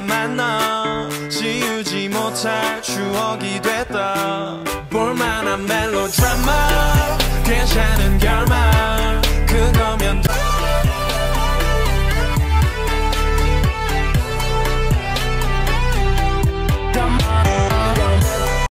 만나 지우지 못할 추억이 됐다 볼만한 멜로드라마